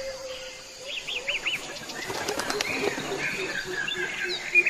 Thank you.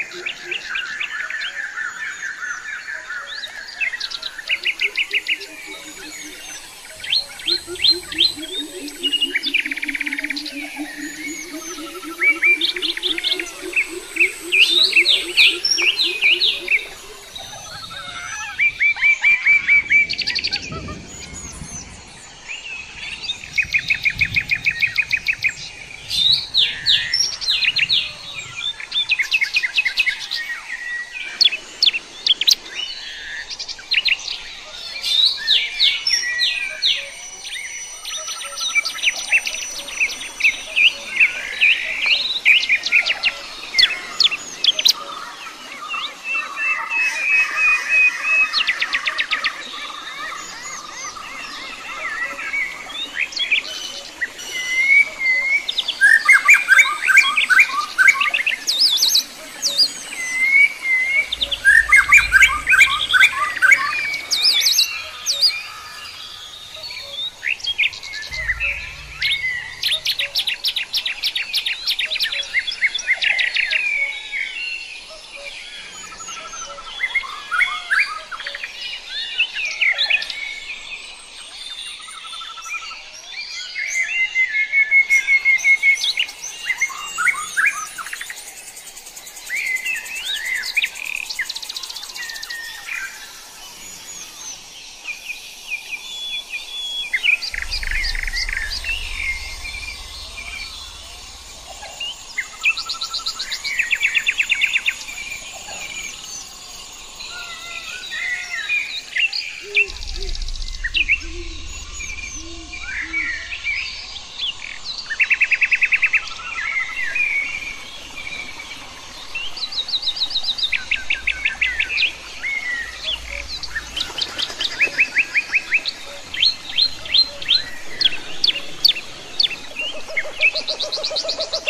Ha ha ha!